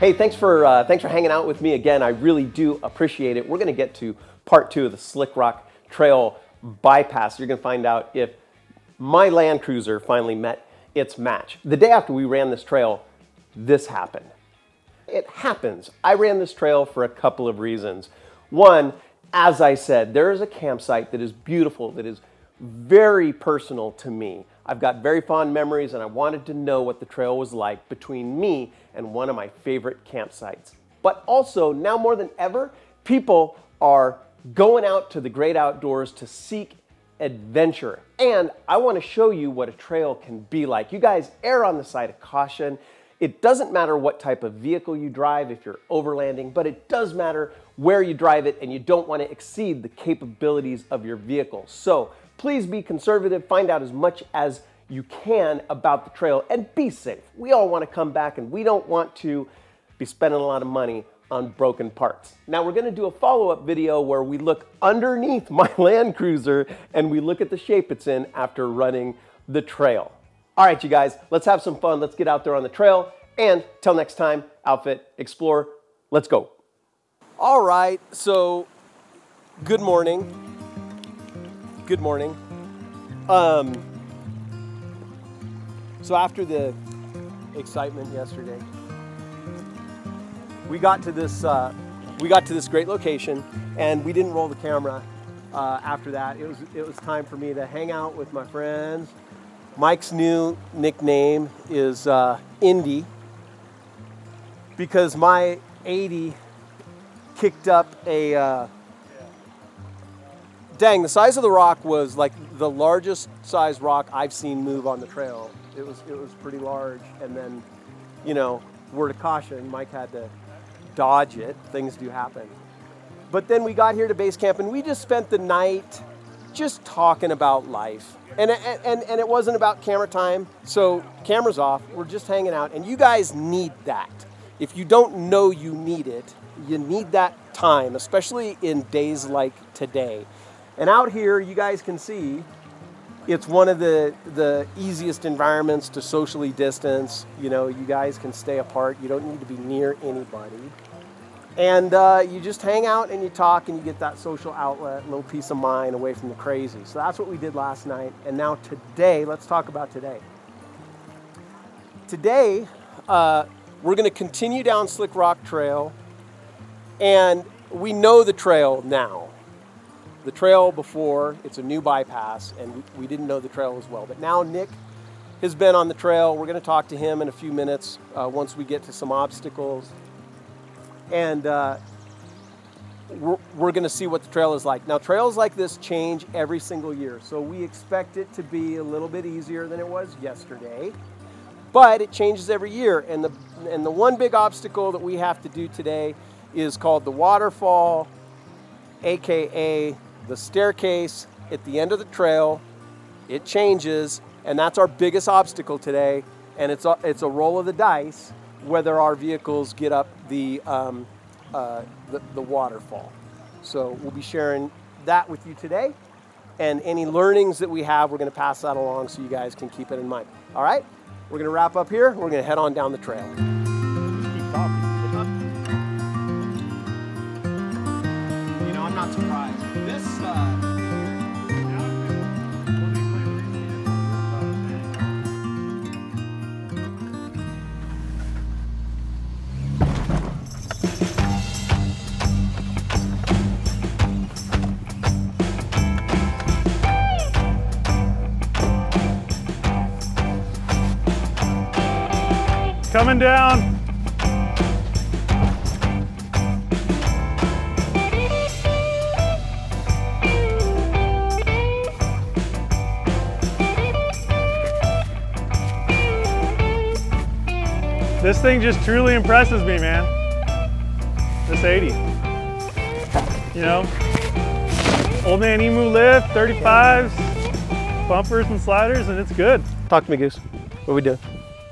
Hey, thanks for uh, thanks for hanging out with me again. I really do appreciate it. We're going to get to part two of the Slick Rock Trail bypass. You're going to find out if my Land Cruiser finally met its match. The day after we ran this trail, this happened. It happens. I ran this trail for a couple of reasons. One, as I said, there is a campsite that is beautiful, that is very personal to me. I've got very fond memories and I wanted to know what the trail was like between me and one of my favorite campsites. But also, now more than ever, people are going out to the great outdoors to seek adventure. And I want to show you what a trail can be like. You guys err on the side of caution. It doesn't matter what type of vehicle you drive if you're overlanding, but it does matter where you drive it and you don't want to exceed the capabilities of your vehicle. So please be conservative, find out as much as you can about the trail and be safe. We all want to come back and we don't want to be spending a lot of money on broken parts. Now we're gonna do a follow-up video where we look underneath my Land Cruiser and we look at the shape it's in after running the trail. All right, you guys, let's have some fun. Let's get out there on the trail. And till next time, outfit, explore, let's go. All right, so good morning. Good morning. Um, so after the excitement yesterday, we got to this uh, we got to this great location, and we didn't roll the camera uh, after that. It was it was time for me to hang out with my friends. Mike's new nickname is uh, Indy because my 80 kicked up a. Dang, the size of the rock was like the largest size rock I've seen move on the trail. It was it was pretty large, and then, you know, word of caution, Mike had to dodge it. Things do happen. But then we got here to base camp and we just spent the night just talking about life. And, and, and it wasn't about camera time. So, cameras off, we're just hanging out. And you guys need that. If you don't know you need it, you need that time, especially in days like today. And out here, you guys can see it's one of the, the easiest environments to socially distance. You know, you guys can stay apart. You don't need to be near anybody. And uh, you just hang out and you talk and you get that social outlet, little peace of mind away from the crazy. So that's what we did last night. And now today, let's talk about today. Today, uh, we're going to continue down Slick Rock Trail. And we know the trail now the trail before, it's a new bypass, and we didn't know the trail as well. But now Nick has been on the trail. We're going to talk to him in a few minutes uh, once we get to some obstacles. And uh, we're, we're going to see what the trail is like. Now, trails like this change every single year, so we expect it to be a little bit easier than it was yesterday. But it changes every year, and the, and the one big obstacle that we have to do today is called the waterfall, aka the staircase at the end of the trail, it changes, and that's our biggest obstacle today. And it's a, it's a roll of the dice whether our vehicles get up the, um, uh, the, the waterfall. So we'll be sharing that with you today. And any learnings that we have, we're going to pass that along so you guys can keep it in mind. All right? We're going to wrap up here. We're going to head on down the trail. Coming down. This thing just truly impresses me, man. This 80. You know, old man Emu lift, 35s, bumpers and sliders, and it's good. Talk to me, Goose. What are we doing?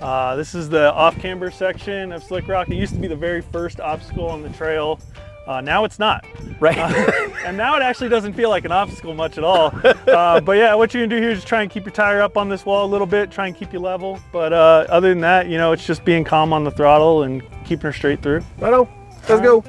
Uh, this is the off camber section of Slick Rock. It used to be the very first obstacle on the trail. Uh, now it's not. Right. and now it actually doesn't feel like an obstacle much at all. Uh, but yeah, what you're gonna do here is just try and keep your tire up on this wall a little bit, try and keep you level. But uh, other than that, you know, it's just being calm on the throttle and keeping her straight through. right on. Let's go.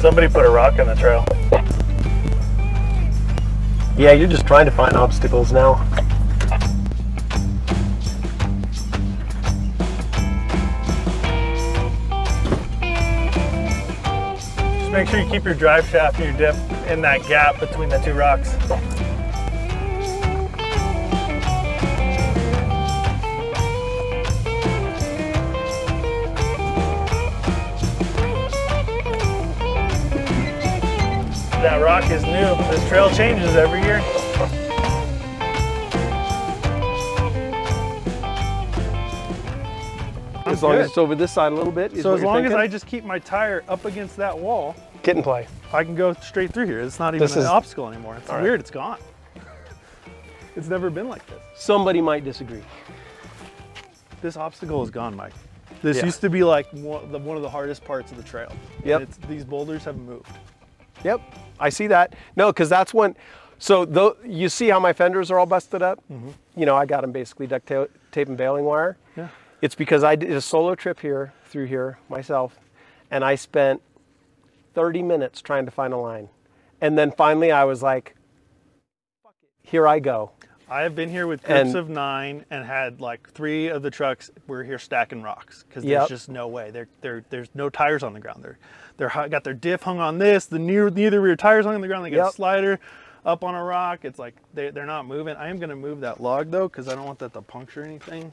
Somebody put a rock in the trail. Yeah, you're just trying to find obstacles now. Just make sure you keep your drive shaft and your dip in that gap between the two rocks. That rock is new. This trail changes every year. As long good. as it's over this side a little bit. So as you're long as? I just keep my tire up against that wall, get in play. I can go straight through here. It's not even This an is- obstacle anymore. It's All right. weird. It's gone. it's never been like this. Somebody might disagree. This obstacle is gone, Mike. This Yeah. used to be like one, one of the hardest parts of the trail. Yep. And It's, these boulders have moved. Yep, I see that. No, because that's when. So though you see how my fenders are all busted up. Mm-hmm. You know, I got them basically duct ta- tape and baling wire. Yeah. It's because I did a solo trip here through here myself, and I spent 30 minutes trying to find a line, and then finally I was like, "Fuck it, here I go." I have been here with groups And- of nine and had like three of the trucks were here stacking rocks because Yep. there's just no way. They're, they're, there's no tires on the ground. They're, they're got their diff hung on this, the near, neither rear tires hung on the ground. They got Yep. a slider up on a rock. It's like they, they're not moving. I am going to move that log though because I don't want that to puncture anything.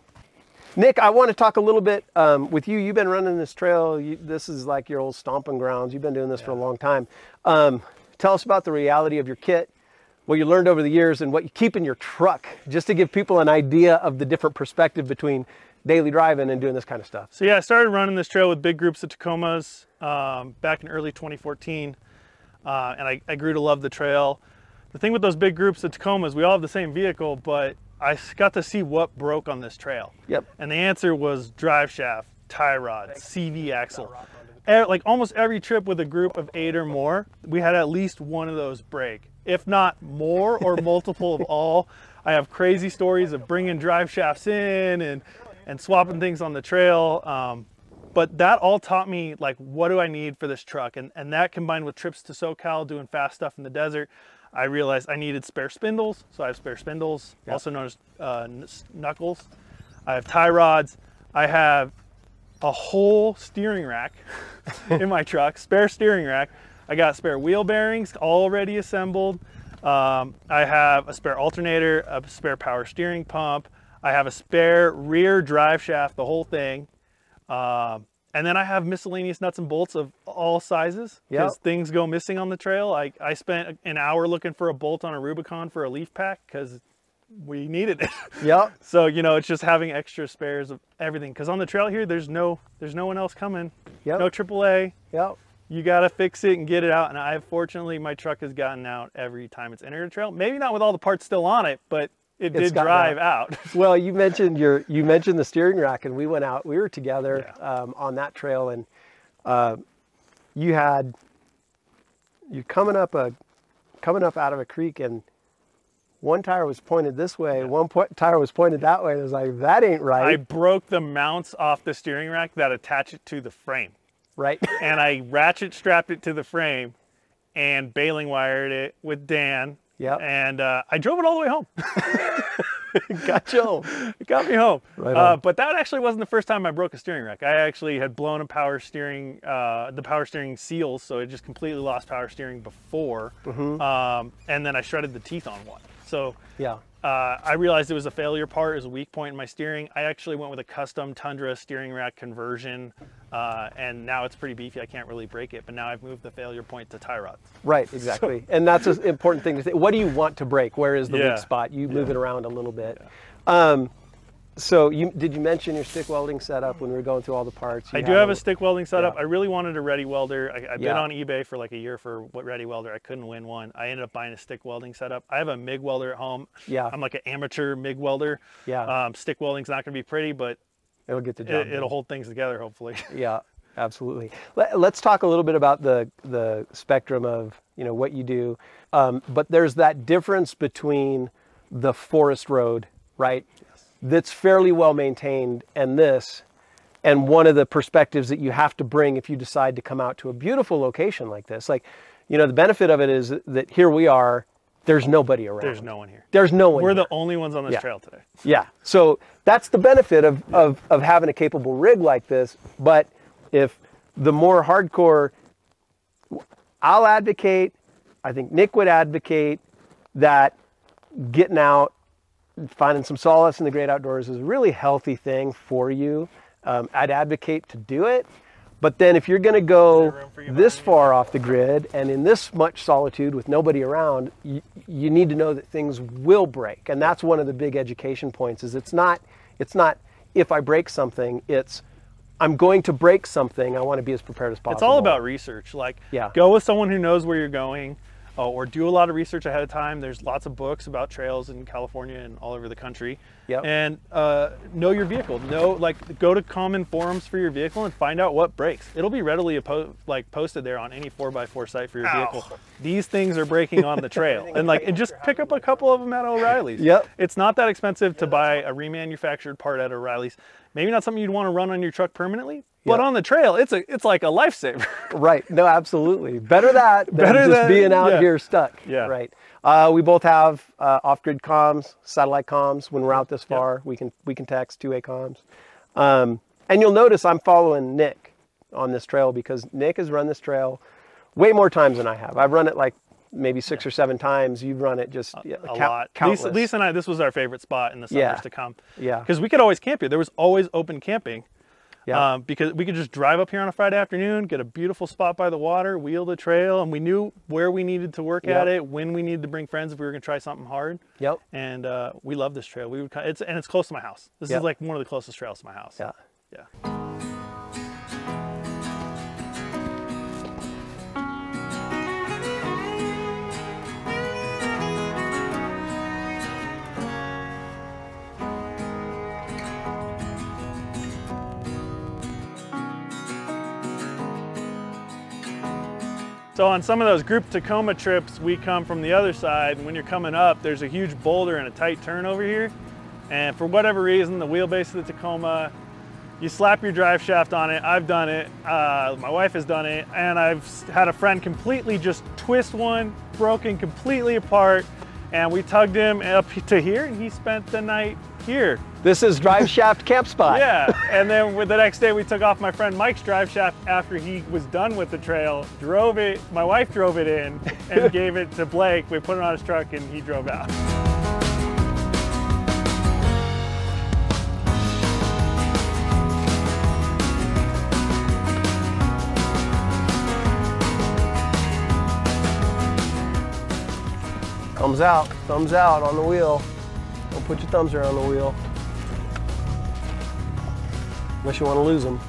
Nick, I want to talk a little bit um, with you. You've been running this trail. You, this is like your old stomping grounds. You've been doing this for a long time. Um, tell us about the reality of your kit, what you learned over the years, and what you keep in your truck, just to give people an idea of the different perspective between daily driving and doing this kind of stuff. So yeah, I started running this trail with big groups of Tacomas um, back in early 2014, uh, and I, I grew to love the trail. The thing with those big groups of Tacomas, we all have the same vehicle, but I got to see what broke on this trail. Yep. And the answer was drive shaft, tie rod, CV axle. Like almost every trip with a group of eight or more, we had at least one of those break, if not more or multiple of all. I have crazy stories of bringing drive shafts in and and swapping things on the trail. Um, but that all taught me like what do I need for this truck, and and that combined with trips to SoCal, doing fast stuff in the desert, I realized I needed spare spindles. So I have spare spindles, also known as uh, knuckles. I have tie rods. I have a whole steering rack in my truck, spare steering rack. I got spare wheel bearings already assembled. Um, I have a spare alternator, a spare power steering pump. I have a spare rear drive shaft, the whole thing. Um, and then I have miscellaneous nuts and bolts of all sizes because Yep. things go missing on the trail. I, I spent an hour looking for a bolt on a Rubicon for a leaf pack because we needed it. Yep. So you know, it's just having extra spares of everything. Because on the trail here, there's no there's no one else coming. Yep. No AAA. Yep. You gotta fix it and get it out. And I fortunately, my truck has gotten out every time it's entered a trail. Maybe not with all the parts still on it, but it It's did drive out. Well, you mentioned your you mentioned the steering rack, and we went out. We were together um, on that trail, and uh, you had you're coming up a coming up out of a creek, and one tire was pointed this way, one po- tire was pointed that way. It was like that ain't right. I broke the mounts off the steering rack that attach it to the frame, right? and I ratchet strapped it to the frame, and baling wired it with Dan. Yeah. And uh, I drove it all the way home. Gotcha. It got me home. Right uh, but that actually wasn't the first time I broke a steering rack. I actually had blown a power steering, uh, the power steering seals, so it just completely lost power steering before. Mm-hmm. Um, and then I shredded the teeth on one. So Yeah. Uh, I realized it was a failure part, it was a weak point in my steering. I actually went with a custom Tundra steering rack conversion, uh, and now it's pretty beefy. I can't really break it, but now I've moved the failure point to tie rods. Right, exactly. and that's an important thing to say. What do you want to break? Where is the Yeah. weak spot? You move it around a little bit. Um, so you did you mention your stick welding setup when we were going through all the parts? You I do have a little- stick welding setup. Yeah. I really wanted a ready welder. I, bid Yeah. on eBay for like a year for what ready welder. I couldn't win one. I ended up buying a stick welding setup. I have a MIG welder at home. Yeah. I'm like an amateur MIG welder. Yeah. Um, stick welding's not going to be pretty, but It'll get the job. it, it'll hold things together hopefully. Yeah, absolutely. Let, us talk a little bit about the the spectrum of you know what you do, um, but there's that difference between the forest road, right? That's fairly well maintained, and this. And one of the perspectives that you have to bring if you decide to come out to a beautiful location like this, like, you know, the benefit of it is that here we are, there's nobody around. There's no one here. There's no one. We're here. the only ones on this Yeah. trail today. Yeah. So that's the benefit of, of, of having a capable rig like this. But if the more hardcore, I'll advocate, I think Nick would advocate that getting out, finding some solace in the great outdoors is a really healthy thing for you. Um, I'd advocate to do it. But then if you're going to go room for you this far off the grid and in this much solitude with nobody around, you, you need to know that things will break. And that's one of the big education points is it's not it's not if I break something, it's I'm going to break something. I want to be as prepared as possible. It's all about research. Like, Yeah. go with someone who knows where you're going, uh, or do a lot of research ahead of time. There's lots of books about trails in California and all over the country. Yep. And uh, know your vehicle. Know like go to common forums for your vehicle and find out what breaks. It'll be readily po- like posted there on any 4x4 site for your Ow. vehicle. These things are breaking on the trail, and like and just pick up a couple of them at O'Reilly's. Yep. It's not that expensive to buy a remanufactured part at O'Reilly's. Maybe not something you'd want to run on your truck permanently, but Yep. on the trail, it's a it's like a lifesaver. Right. No, absolutely. Better that than Better just than- being out yeah. here stuck. Yeah. Right. Uh, we both have uh, off-grid comms, satellite comms. When we're out this far, we can we can text two-way comms. Um, and you'll notice I'm following Nick on this trail because Nick has run this trail way more times than I have. I've run it like maybe six or seven times. You've run it just yeah, a count- lot. Countless. Lisa, Lisa and I, this was our favorite spot in the summers Yeah. to come. Yeah. Because we could always camp here. There was always open camping. Yeah. Um, because we could just drive up here on a Friday afternoon, get a beautiful spot by the water, wheel the trail, and we knew where we needed to work at it, when we needed to bring friends if we were going to try something hard. Yep. And uh, we love this trail. We would, it's and it's close to my house. This Yep. is like one of the closest trails to my house. Yeah. Yeah. So on some of those group Tacoma trips, we come from the other side, and when you're coming up, there's a huge boulder and a tight turn over here. And for whatever reason, the wheelbase of the Tacoma, you slap your drive shaft on it. I've done it. Uh, my wife has done it, and I've had a friend completely just twist one, broken completely apart, and we tugged him up to here, and he spent the night here. This is Drive Shaft Camp Spot. Yeah, and then with the next day we took off my friend Mike's drive shaft after he was done with the trail, drove it, my wife drove it in and gave it to Blake. We put it on his truck and he drove out. Thumbs out, thumbs out on the wheel. Don't put your thumbs around the wheel. Unless you want to lose them.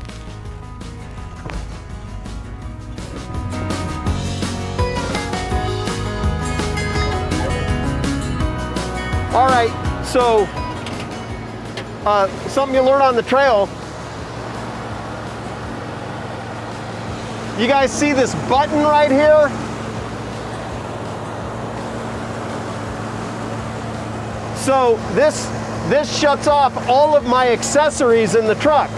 All right, so uh, something you learn on the trail. You guys see this button right here? So this this shuts off all of my accessories in the truck.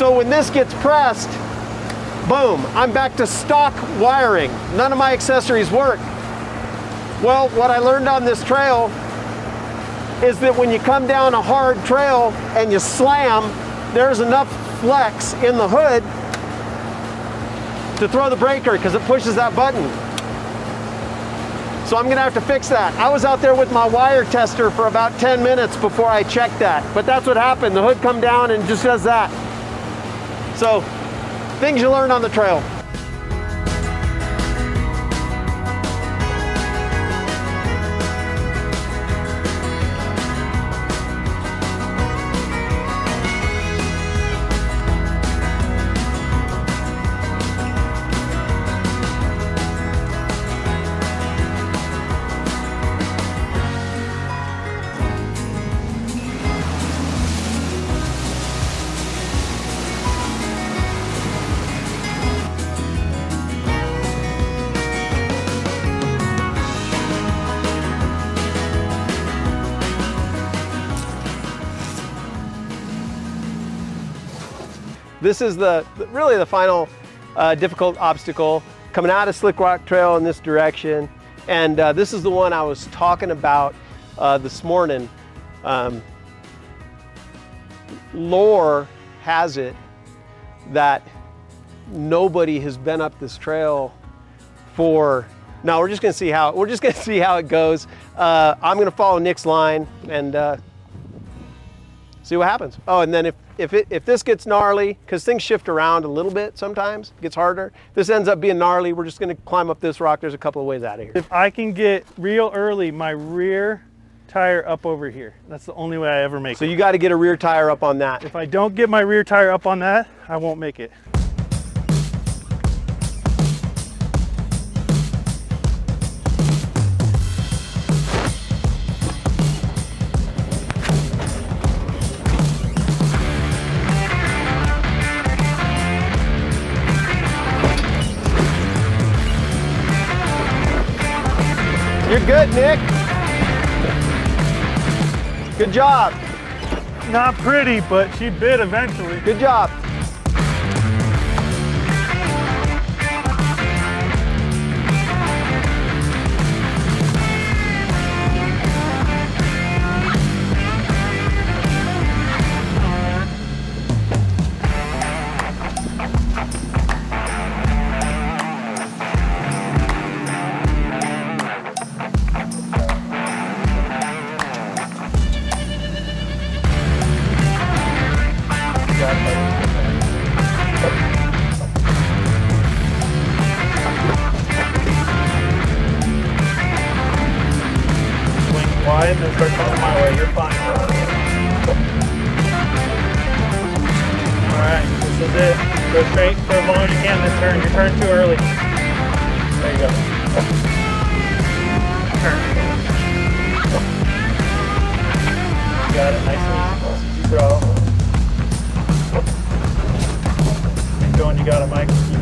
So when this gets pressed, boom, I'm back to stock wiring. None of my accessories work. Well, what I learned on this trail is that when you come down a hard trail and you slam, there's enough flex in the hood to throw the breaker because it pushes that button. So I'm gonna have to fix that. I was out there with my wire tester for about 10 minutes before I checked that. But that's what happened. The hood come down and just does that. So things you learn on the trail. This is the really the final uh, difficult obstacle coming out of Slick Rock Trail in this direction. And uh, this is the one I was talking about uh, this morning. Um, lore has it that nobody has been up this trail for now we're just gonna see how we're just gonna see how it goes uh, i'm gonna follow nick's line and uh, see what happens oh and then if if it if this gets gnarly because things shift around a little bit sometimes it gets harder this ends up being gnarly we're just gonna climb up this rock there's a couple of ways out of here if i can get real early my rear tire up over here. That's the only way I ever make so it. So you got to get a rear tire up on that. If I don't get my rear tire up on that, I won't make it. Good job. Not pretty, but she bit eventually. Good job.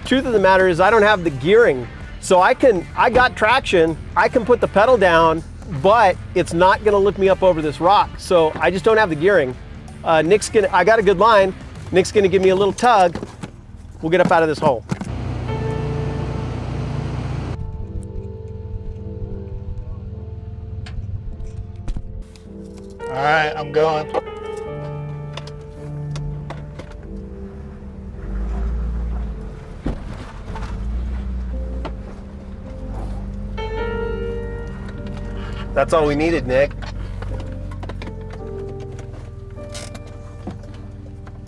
truth of the matter is I don't have the gearing. So I can, I got traction, I can put the pedal down, but it's not gonna lift me up over this rock. So I just don't have the gearing. Uh, Nick's gonna, I got a good line. Nick's gonna give me a little tug. We'll get up out of this hole. All right, I'm going. That's all we needed, Nick.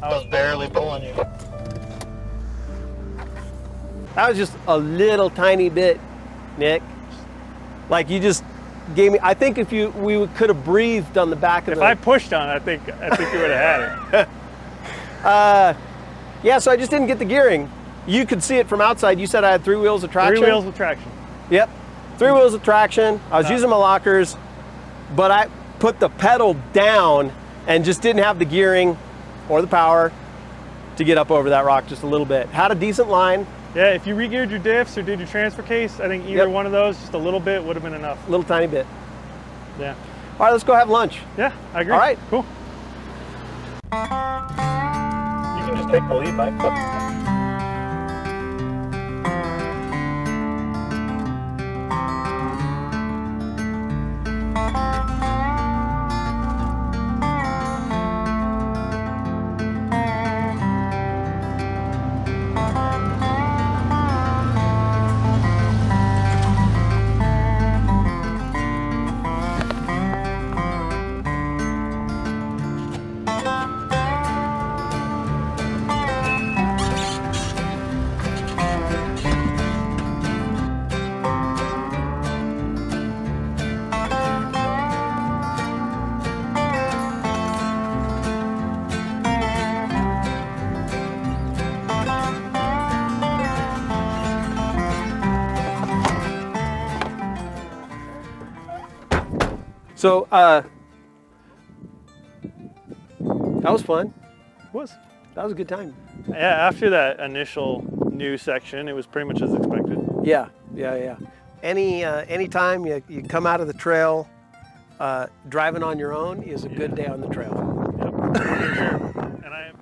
I was barely pulling you. That was just a little tiny bit, Nick. Like you just gave me. I think if you we could have breathed on the back of if the. If I pushed on, it, I think I think you would have had it. uh, yeah. So I just didn't get the gearing. You could see it from outside. You said I had three wheels of traction. Three wheels of traction. Yep. Three wheels of traction. I was uh-huh. using my lockers, but I put the pedal down and just didn't have the gearing or the power to get up over that rock just a little bit. Had a decent line. Yeah, if you regeared your diffs or did your transfer case, I think either yep. one of those, just a little bit would have been enough. A little tiny bit. Yeah. All right, let's go have lunch. Yeah, I agree. All right. Cool. You can just take the lead, Mike. So uh, that was fun. It was. That was a good time. Yeah, after that initial new section, it was pretty much as expected. Yeah, yeah, yeah. Any uh, anytime you, you come out of the trail, uh, driving on your own is a good day on the trail. Yep. And I,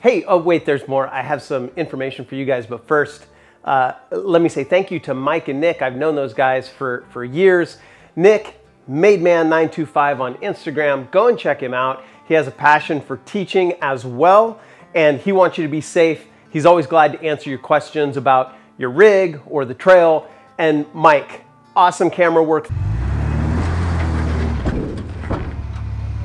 Hey, oh wait, there's more. I have some information for you guys, but first, uh, let me say thank you to Mike and Nick. I've known those guys for, for years. Nick, MadeMan925 on Instagram. Go and check him out. He has a passion for teaching as well, and he wants you to be safe. He's always glad to answer your questions about your rig or the trail. And Mike, awesome camera work.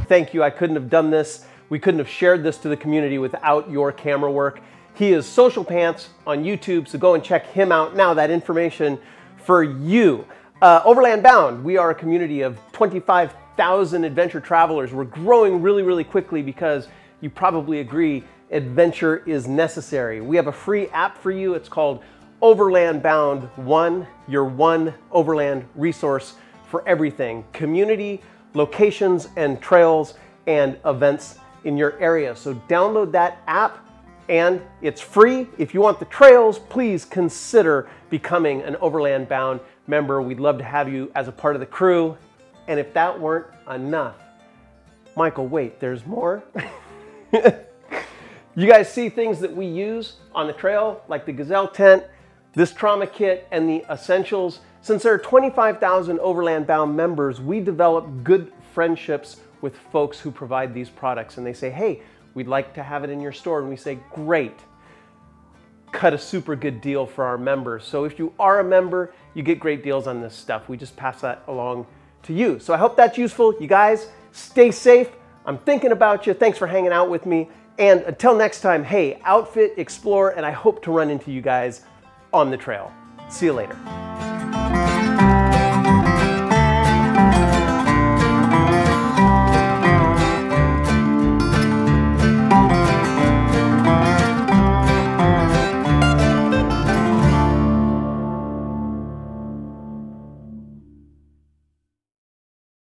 Thank you. I couldn't have done this. We couldn't have shared this to the community without your camera work. He is Social Pants on YouTube, so go and check him out. Now, that information for you. Uh, Overland Bound, we are a community of 25,000 adventure travelers. We're growing really, really quickly because you probably agree adventure is necessary. We have a free app for you. It's called Overland Bound One, your one overland resource for everything community, locations, and trails and events in your area. So download that app and it's free. If you want the trails, please consider becoming an Overland Bound member. We'd love to have you as a part of the crew. And if that weren't enough, Michael, wait, there's more. you guys see things that we use on the trail, like the Gazelle tent, this trauma kit, and the essentials. Since there are 25,000 Overland Bound members, we develop good friendships with folks who provide these products. And they say, hey, we'd like to have it in your store. And we say, great. Cut a super good deal for our members. So if you are a member, you get great deals on this stuff. We just pass that along to you. So I hope that's useful. You guys, stay safe. I'm thinking about you. Thanks for hanging out with me. And until next time, hey, outfit, explore, and I hope to run into you guys on the trail. See you later.